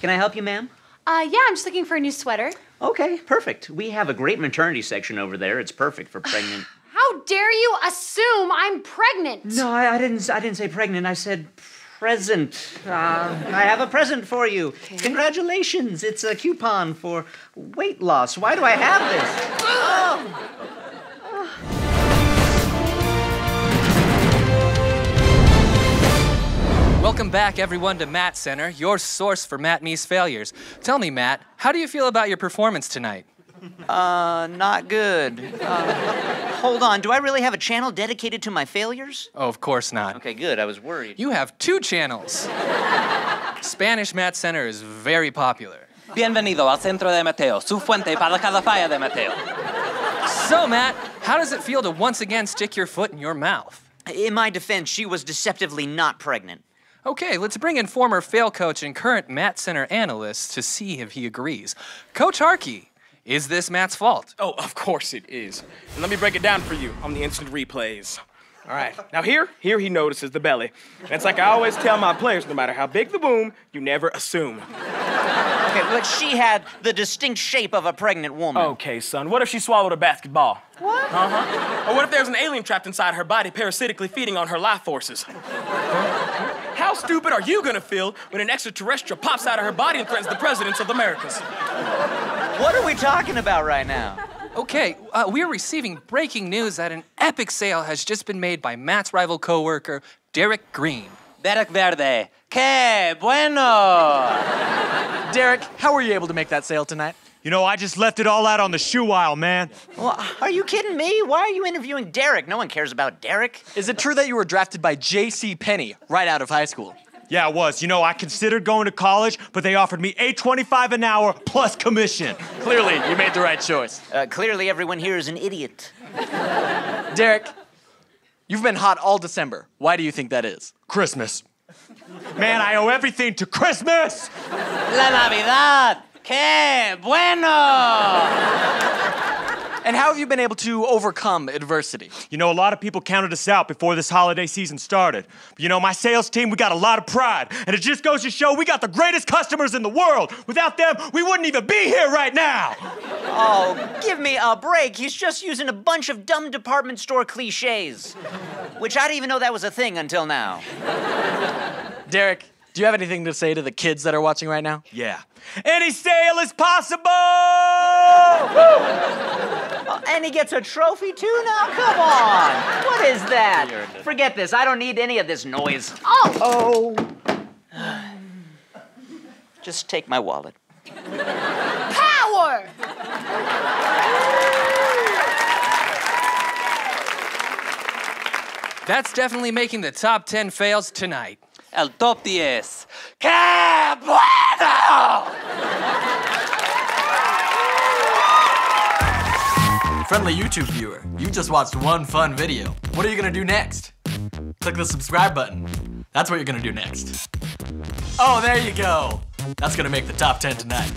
Can I help you, ma'am? Uh, yeah, I'm just looking for a new sweater. Okay, perfect. We have a great maternity section over there. It's perfect for pregnant. How dare you assume I'm pregnant? no, I, I didn't. I didn't say pregnant. I said present. Uh, I have a present for you. Congratulations! It's a coupon for weight loss. Why do I have this? Oh. Welcome back, everyone, to Matt Center, your source for Matt Meese's failures. Tell me, Matt, how do you feel about your performance tonight? Uh, not good. Uh, hold on. Do I really have a channel dedicated to my failures? Oh, of course not. Okay, good. I was worried. You have two channels. Spanish Matt Center is very popular. Bienvenido al centro de Mateo, su fuente para cada falla de Mateo. So, Matt, how does it feel to once again stick your foot in your mouth? In my defense, she was deceptively not pregnant. Okay, let's bring in former fail coach and current Matt Center analyst to see if he agrees. Coach Harkey, is this Matt's fault? Oh, of course it is. And let me break it down for you on the instant replays. All right, now here, here he notices the belly. And it's like I always tell my players, no matter how big the womb, you never assume. Okay, but she had the distinct shape of a pregnant woman. Okay, son, what if she swallowed a basketball? What? Uh-huh. Or what if there's an alien trapped inside her body, parasitically feeding on her life forces? How stupid are you gonna feel when an extraterrestrial pops out of her body and threatens the presidents of the Americas? What are we talking about right now? Okay, uh, we are receiving breaking news that an epic sale has just been made by Matt's rival coworker, Derek Green. Derek Verde, que bueno! Derek, how were you able to make that sale tonight? You know, I just left it all out on the shoe aisle, man. Well, are you kidding me? Why are you interviewing Derek? No one cares about Derek. Is it true that you were drafted by J.C. Penney right out of high school? Yeah, it was. You know, I considered going to college, but they offered me $8.25 an hour plus commission. Clearly, you made the right choice. Uh, clearly, everyone here is an idiot. Derek, you've been hot all December. Why do you think that is? Christmas. Man, I owe everything to Christmas! La Navidad, que bueno! And how have you been able to overcome adversity? You know, a lot of people counted us out before this holiday season started. But you know, my sales team, we got a lot of pride. And it just goes to show we got the greatest customers in the world. Without them, we wouldn't even be here right now. Oh, give me a break. He's just using a bunch of dumb department store cliches. Which I didn't even know that was a thing until now. Derek, do you have anything to say to the kids that are watching right now? Yeah. Any sale is possible! And he gets a trophy too now? Come on. What is that? Forget this. I don't need any of this noise. Oh, Oh. Just take my wallet. power! That's definitely making the top 10 fails tonight. El top 10. Que bueno! Friendly YouTube viewer, you just watched one fun video. What are you gonna do next? Click the subscribe button. That's what you're gonna do next. Oh, there you go. That's gonna make the top 10 tonight.